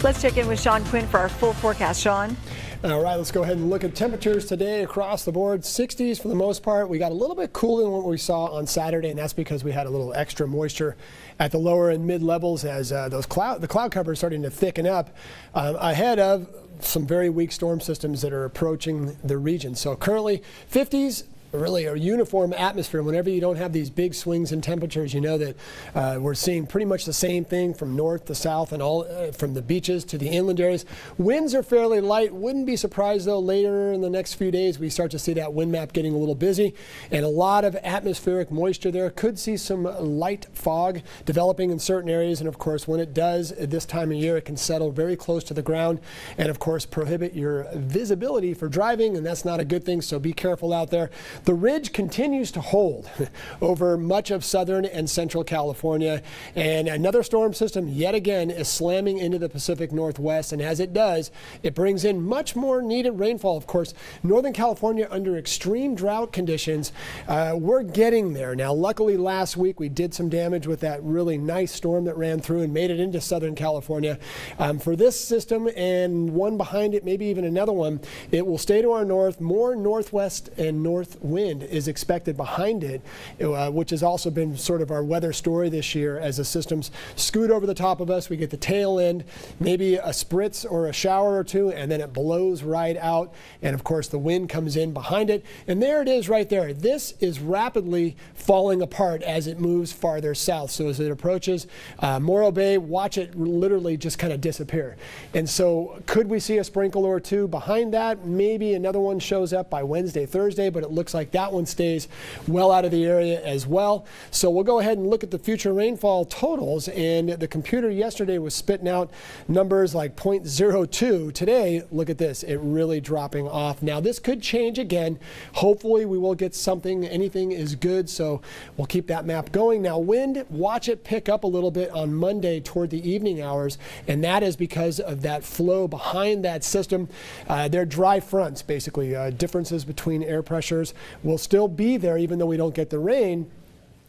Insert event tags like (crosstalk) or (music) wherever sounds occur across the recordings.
Let's check in with Sean Quinn for our full forecast. Sean. All right, let's go ahead and look at temperatures today across the board. 60s for the most part. We got a little bit cooler than what we saw on Saturday, and that's because we had a little extra moisture at the lower and mid levels as uh, those cloud the cloud cover is starting to thicken up um, ahead of some very weak storm systems that are approaching the region. So currently 50s really a uniform atmosphere. Whenever you don't have these big swings in temperatures, you know that uh, we're seeing pretty much the same thing from north to south and all uh, from the beaches to the inland areas. Winds are fairly light. Wouldn't be surprised though later in the next few days we start to see that wind map getting a little busy and a lot of atmospheric moisture there. Could see some light fog developing in certain areas and of course when it does at this time of year it can settle very close to the ground and of course prohibit your visibility for driving and that's not a good thing so be careful out there. The ridge continues to hold (laughs) over much of southern and central California, and another storm system yet again is slamming into the Pacific Northwest, and as it does, it brings in much more needed rainfall. Of course, Northern California under extreme drought conditions, uh, we're getting there. Now, luckily last week we did some damage with that really nice storm that ran through and made it into Southern California. Um, for this system and one behind it, maybe even another one, it will stay to our north, more northwest and north wind is expected behind it, uh, which has also been sort of our weather story this year as the systems scoot over the top of us. We get the tail end, maybe a spritz or a shower or two, and then it blows right out. And of course, the wind comes in behind it. And there it is right there. This is rapidly falling apart as it moves farther south. So as it approaches uh, Morro Bay, watch it literally just kind of disappear. And so could we see a sprinkle or two behind that? Maybe another one shows up by Wednesday, Thursday, but it looks like that one stays well out of the area as well. So we'll go ahead and look at the future rainfall totals. And the computer yesterday was spitting out numbers like 0.02. Today, look at this, it really dropping off. Now this could change again. Hopefully we will get something, anything is good. So we'll keep that map going. Now wind, watch it pick up a little bit on Monday toward the evening hours. And that is because of that flow behind that system. Uh, they're dry fronts, basically. Uh, differences between air pressures will still be there even though we don't get the rain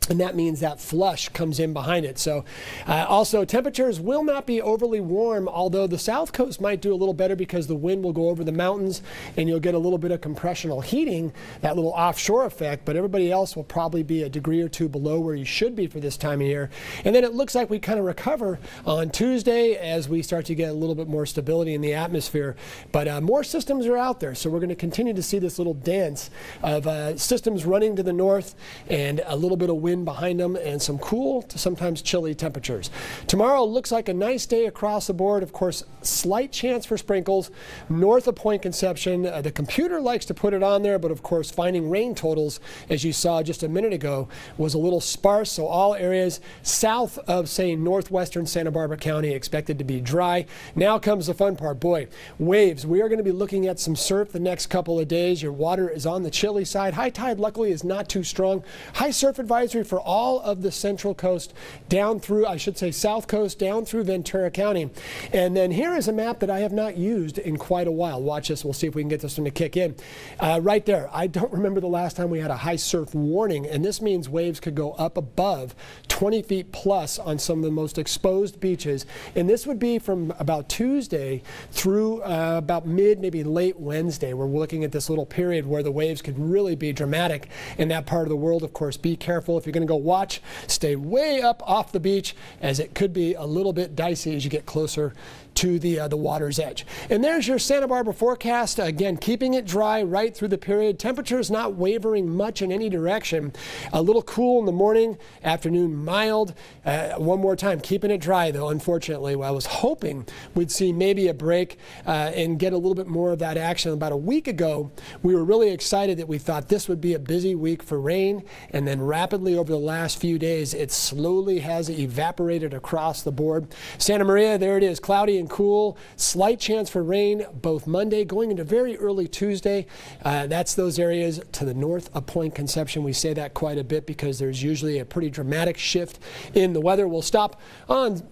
and that means that flush comes in behind it. So uh, also temperatures will not be overly warm, although the south coast might do a little better because the wind will go over the mountains and you'll get a little bit of compressional heating, that little offshore effect, but everybody else will probably be a degree or two below where you should be for this time of year. And then it looks like we kind of recover on Tuesday as we start to get a little bit more stability in the atmosphere. But uh, more systems are out there, so we're going to continue to see this little dance of uh, systems running to the north and a little bit of wind wind behind them and some cool to sometimes chilly temperatures. Tomorrow looks like a nice day across the board. Of course, slight chance for sprinkles north of Point Conception. Uh, the computer likes to put it on there, but of course, finding rain totals, as you saw just a minute ago, was a little sparse. So all areas south of, say, northwestern Santa Barbara County expected to be dry. Now comes the fun part. Boy, waves. We are going to be looking at some surf the next couple of days. Your water is on the chilly side. High tide, luckily, is not too strong. High surf advisory for all of the central coast down through, I should say, south coast down through Ventura County. And then here is a map that I have not used in quite a while. Watch this. We'll see if we can get this one to kick in. Uh, right there. I don't (laughs) remember the last time we had a high surf warning, and this means waves could go up above 20 feet plus on some of the most exposed beaches. And this would be from about Tuesday through uh, about mid, maybe late Wednesday. We're looking at this little period where the waves could really be dramatic in that part of the world. Of course, be careful if you're going to go watch. Stay way up off the beach as it could be a little bit dicey as you get closer to the, uh, the water's edge. And there's your Santa Barbara forecast. Again, keeping it dry right through the period. Temperatures not wavering much in any direction. A little cool in the morning, afternoon mild. Uh, one more time, keeping it dry though, unfortunately. Well, I was hoping we'd see maybe a break uh, and get a little bit more of that action. About a week ago, we were really excited that we thought this would be a busy week for rain. And then rapidly over the last few days, it slowly has evaporated across the board. Santa Maria, there it is, cloudy and cool. Slight chance for rain both Monday going into very early Tuesday. Uh, that's those areas to the north of Point Conception. We say that quite a bit because there's usually a pretty dramatic shift in the weather. We'll stop on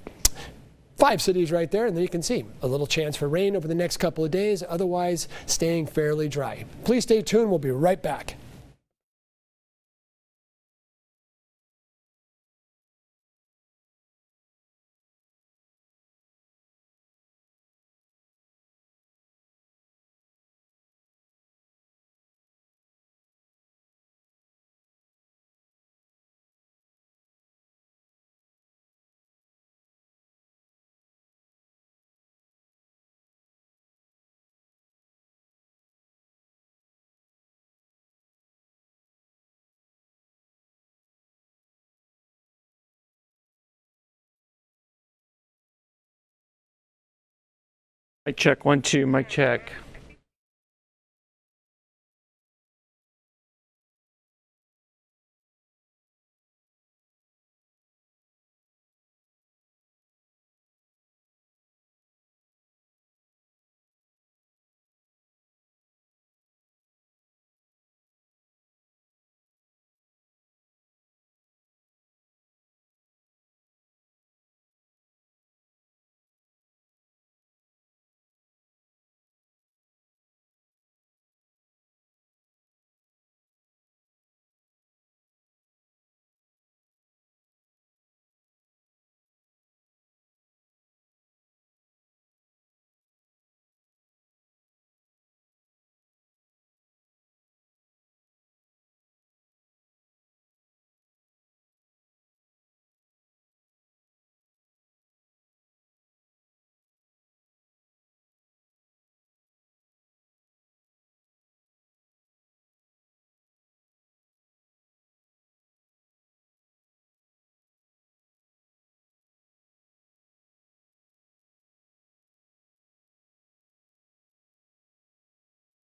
five cities right there, and then you can see a little chance for rain over the next couple of days, otherwise staying fairly dry. Please stay tuned. We'll be right back. Mic check, one, two, mic check.